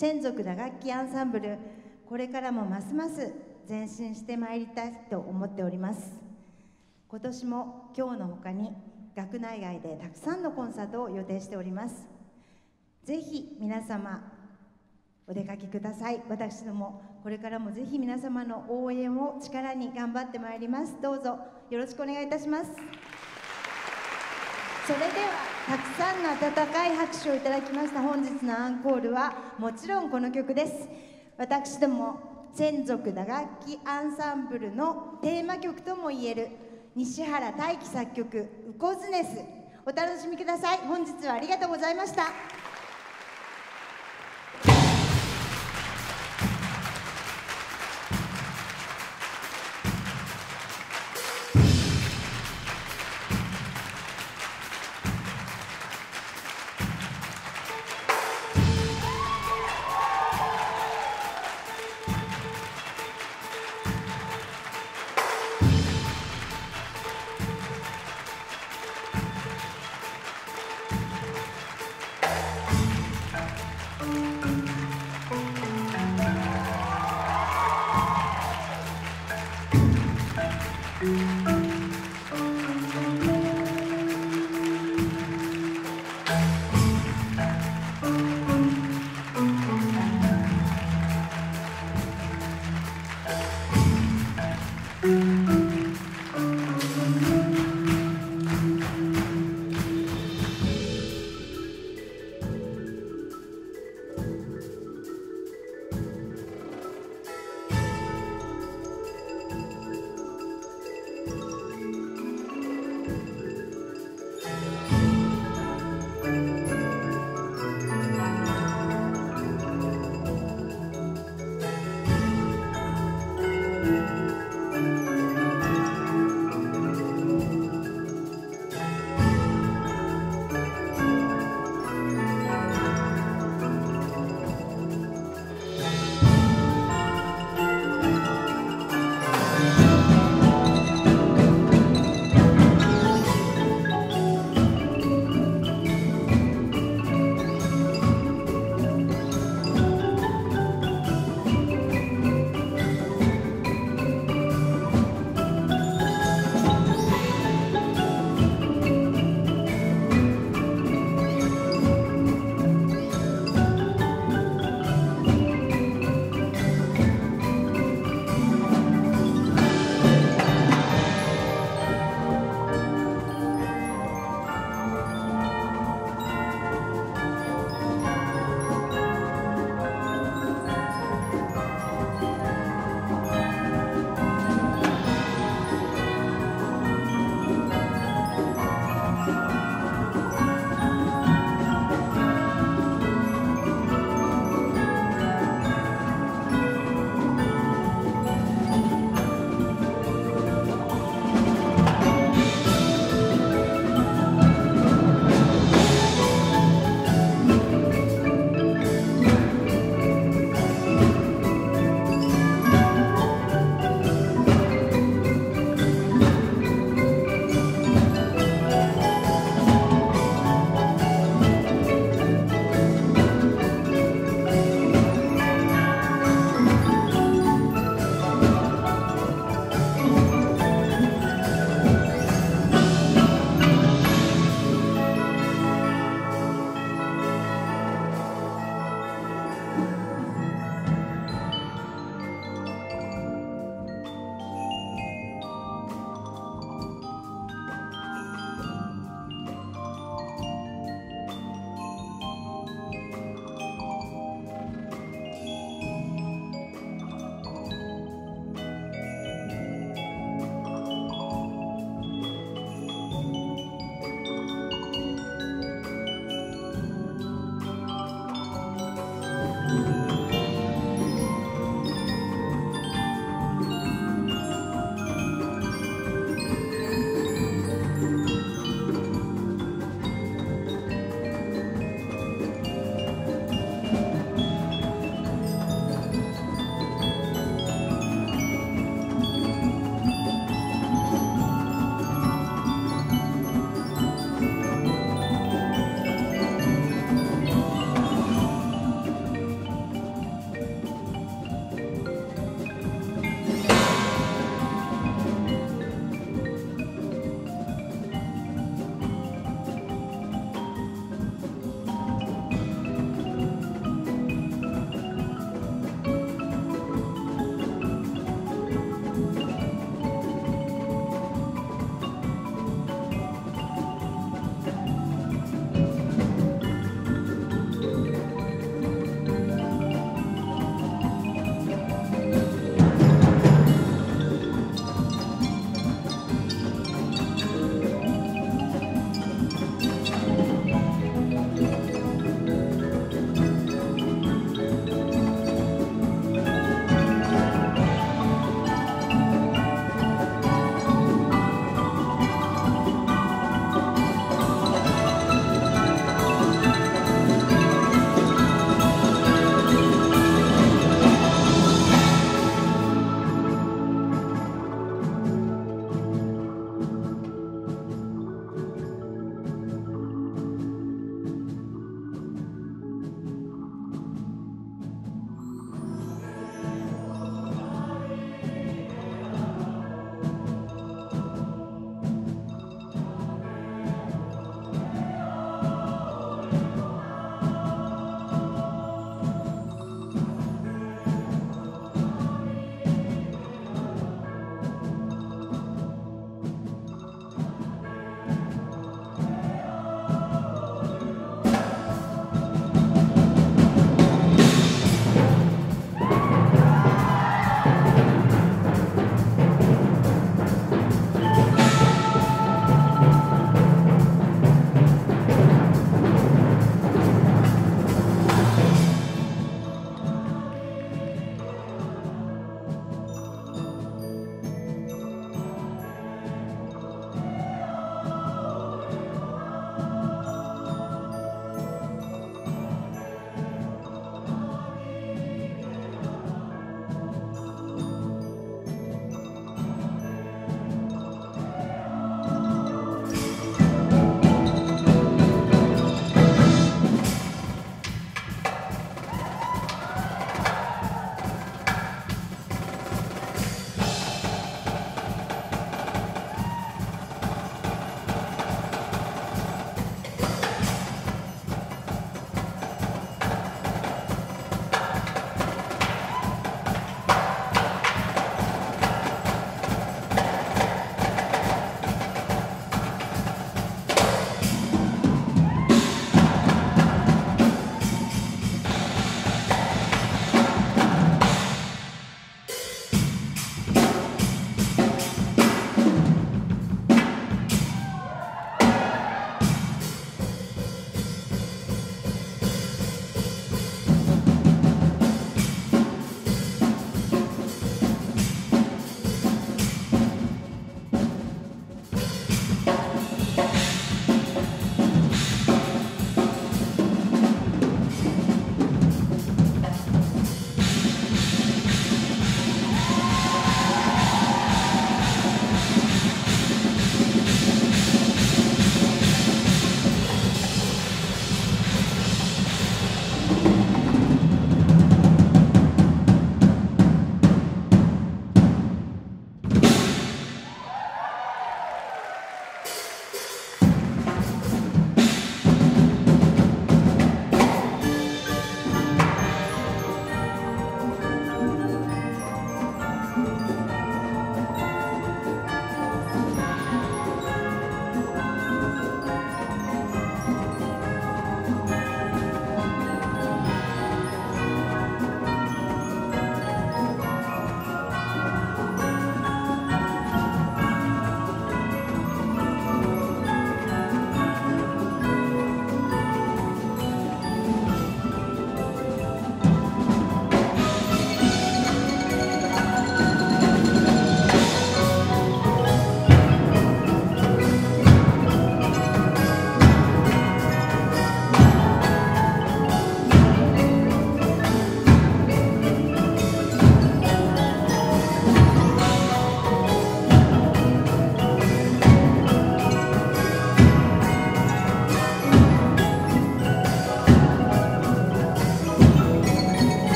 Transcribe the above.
専属打楽器アンサンブルこれからもますます前進してまいりたいと思っております。今年も今日の他に学内外でたくさんのコンサートを予定しております。ぜひ皆様お出かけください。私どもこれからもぜひ皆様の応援を力に頑張ってまいります。どうぞよろしくお願いいたします。それではたくさんの温かい拍手をいただきました。本日のアンコールはもちろんこの曲です。私ども専属打楽器アンサンブルのテーマ曲ともいえる西原大樹作曲「ウコズネス」お楽しみください。本日はありがとうございました。